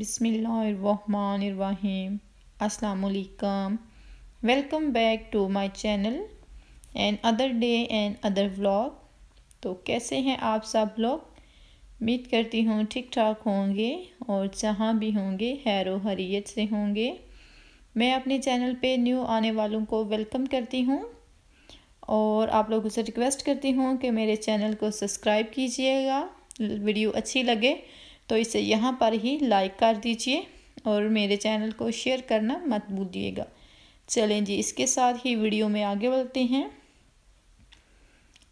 बिसमीम अस्सलाम welcome back to my channel and other day and other vlog तो कैसे हैं आप सब लोग? उम्मीद करती हूँ ठीक ठाक होंगे और जहाँ भी होंगे हैरो हरीत से होंगे। मैं अपने चैनल पे न्यू आने वालों को वेलकम करती हूँ। और आप लोगों से रिक्वेस्ट करती हूँ कि मेरे चैनल को सब्सक्राइब कीजिएगा। वीडियो अच्छी लगे तो इसे यहाँ पर ही लाइक कर दीजिए और मेरे चैनल को शेयर करना मत भूलिएगा। चलें जी, इसके साथ ही वीडियो में आगे बढ़ते हैं।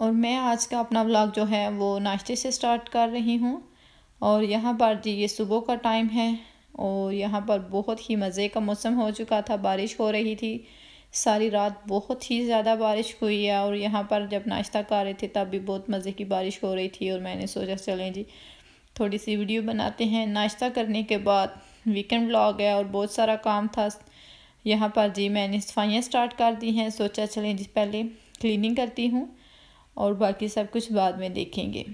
और मैं आज का अपना व्लॉग जो है वो नाश्ते से स्टार्ट कर रही हूँ। और यहाँ पर जी, ये सुबह का टाइम है और यहाँ पर बहुत ही मज़े का मौसम हो चुका था, बारिश हो रही थी। सारी रात बहुत ही ज़्यादा बारिश हुई है और यहाँ पर जब नाश्ता कर रहे थे तब भी बहुत मज़े की बारिश हो रही थी और मैंने सोचा चलें जी थोड़ी सी वीडियो बनाते हैं। नाश्ता करने के बाद वीकेंड व्लॉग है और बहुत सारा काम था। यहाँ पर जी मैंने सफाइयाँ स्टार्ट कर दी हैं। सोचा चलें जी पहले क्लीनिंग करती हूँ और बाकी सब कुछ बाद में देखेंगे।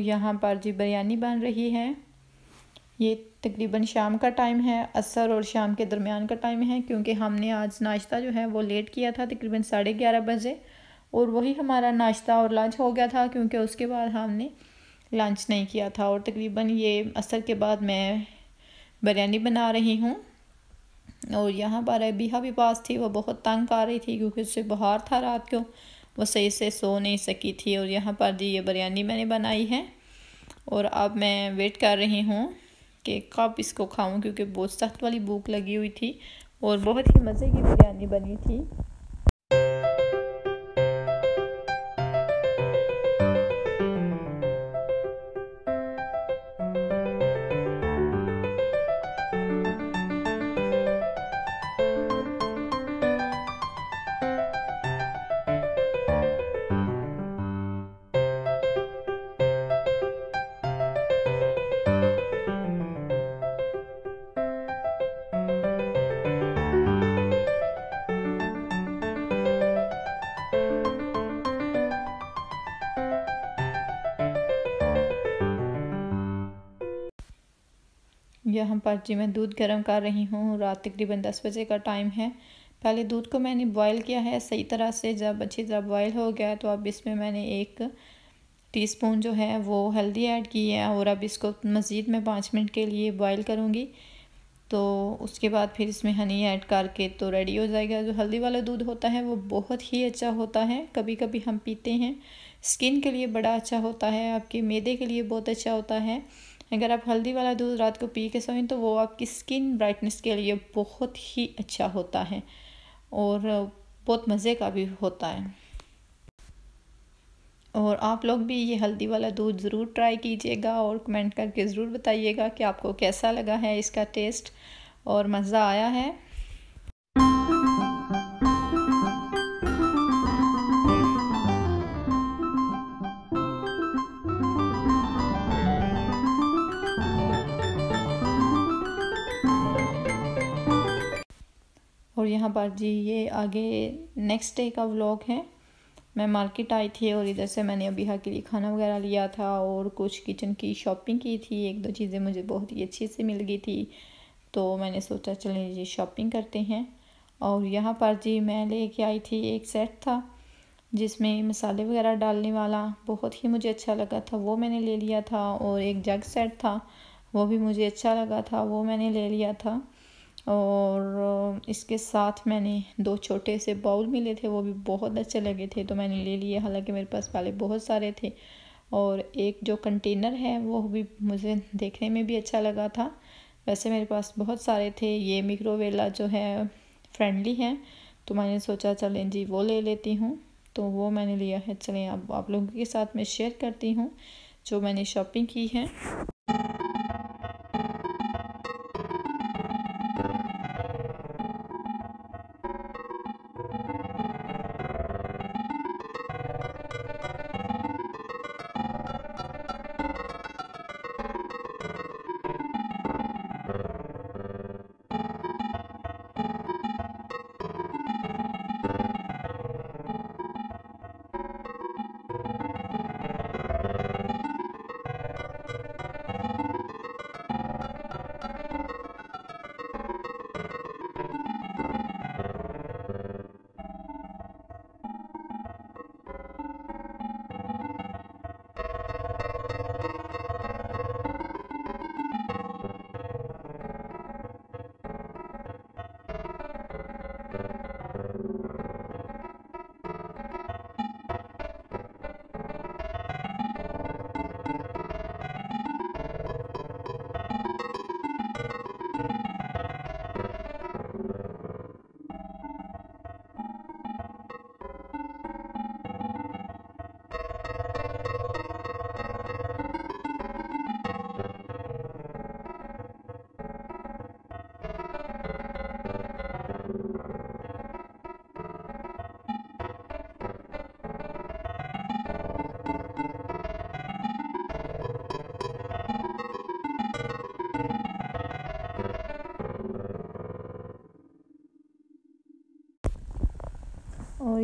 यहाँ पर जी बिरयानी बन रही है। ये तकरीबन शाम का टाइम है, असर और शाम के दरमियान का टाइम है, क्योंकि हमने आज नाश्ता जो है वो लेट किया था, तकरीबन साढ़े ग्यारह बजे, और वही हमारा नाश्ता और लंच हो गया था, क्योंकि उसके बाद हमने लंच नहीं किया था, और तकरीबन ये असर के बाद मैं बिरयानी बना रही हूँ। और यहाँ पर अबीहा भी पास थी, वो बहुत तंग आ रही थी, क्योंकि उससे बाहर था रात को वो सही से सो नहीं सकी थी और यहाँ पर जी ये बिरयानी मैंने बनाई है और अब मैं वेट कर रही हूँ कि कब इसको खाऊं क्योंकि बहुत सख्त वाली भूख लगी हुई थी और बहुत ही मज़े की बिरयानी बनी थी। यहाँ पर जी मैं दूध गर्म कर रही हूँ, रात तकरीबन दस बजे का टाइम है। पहले दूध को मैंने बॉयल किया है सही तरह से, जब अच्छी तरह बॉयल हो गया तो अब इसमें मैंने एक टीस्पून जो है वो हल्दी ऐड की है और अब इसको मज़ीद मैं पाँच मिनट के लिए बॉयल करूँगी। तो उसके बाद फिर इसमें हनी ऐड करके तो रेडी हो जाएगा। जो हल्दी वाला दूध होता है वो बहुत ही अच्छा होता है। कभी कभी हम पीते हैं। स्किन के लिए बड़ा अच्छा होता है। आपके मैदे के लिए बहुत अच्छा होता है। अगर आप हल्दी वाला दूध रात को पी के सोएँ तो वो आपकी स्किन ब्राइटनेस के लिए बहुत ही अच्छा होता है और बहुत मज़े का भी होता है। और आप लोग भी ये हल्दी वाला दूध ज़रूर ट्राई कीजिएगा और कमेंट करके ज़रूर बताइएगा कि आपको कैसा लगा है इसका टेस्ट और मज़ा आया है। यहाँ पर जी, ये आगे नेक्स्ट डे का व्लॉग है। मैं मार्केट आई थी और इधर से मैंने अभी के लिए खाना वगैरह लिया था और कुछ किचन की शॉपिंग की थी। एक दो चीज़ें मुझे बहुत ही अच्छी से मिल गई थी। तो मैंने सोचा, चलें जी शॉपिंग करते हैं। और यहाँ पर जी मैं लेके आई थी एक सेट था, जिसमें मसाले वगैरह डालने वाला बहुत ही मुझे अच्छा लगा था, वो मैंने ले लिया था। और एक जग सेट था, वो भी मुझे अच्छा लगा था, वो मैंने ले लिया था। और इसके साथ मैंने दो छोटे से बाउल मिले थे, वो भी बहुत अच्छे लगे थे तो मैंने ले लिए। हालाँकि मेरे पास पहले बहुत सारे थे और एक जो कंटेनर है, वो भी मुझे देखने में भी अच्छा लगा था। वैसे मेरे पास बहुत सारे थे, ये मिक्रोवेला जो है फ्रेंडली है तो मैंने सोचा, चलें जी, वो ले लेती हूँ। तो वो मैंने लिया है, चलें, अब आप लोगों के साथ मैं शेयर करती हूँ, जो मैंने शॉपिंग की है।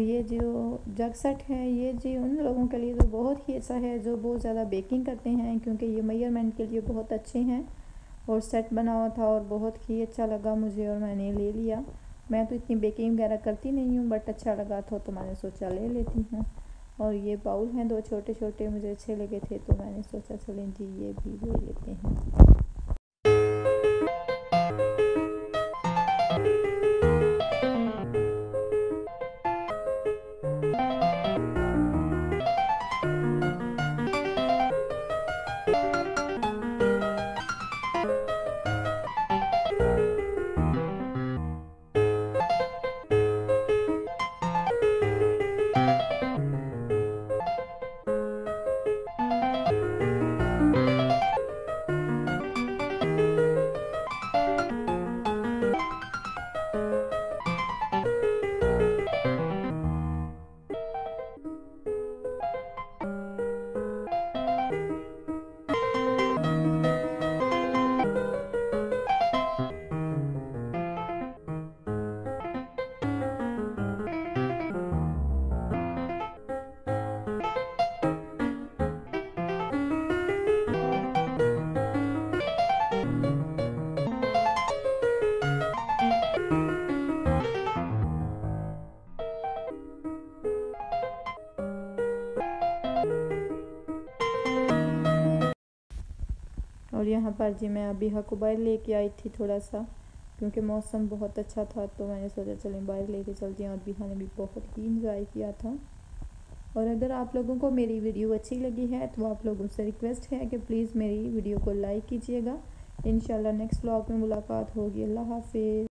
ये जो जग सेट है, ये जी उन लोगों के लिए तो बहुत ही अच्छा है जो बहुत ज़्यादा बेकिंग करते हैं, क्योंकि ये मेयरमेंट के लिए बहुत अच्छे हैं और सेट बना हुआ था और बहुत ही अच्छा लगा मुझे और मैंने ले लिया। मैं तो इतनी बेकिंग वगैरह करती नहीं हूँ, बट अच्छा लगा था तो मैंने सोचा ले लेती हूँ। और ये बाउल हैं, दो छोटे छोटे मुझे अच्छे लगे थे तो मैंने सोचा चलें जी ये भी ले लेते हैं। और यहाँ पर जी मैं अभी बाहर लेके आई थी थोड़ा सा, क्योंकि मौसम बहुत अच्छा था तो मैंने सोचा चलें बाहर लेके चलती हैं और बिहा ने भी बहुत ही इंजॉय किया था। और अगर आप लोगों को मेरी वीडियो अच्छी लगी है तो आप लोगों से रिक्वेस्ट है कि प्लीज़ मेरी वीडियो को लाइक कीजिएगा। इन नेक्स्ट ब्लॉग में मुलाकात होगी। अल्लाह हाफिज़।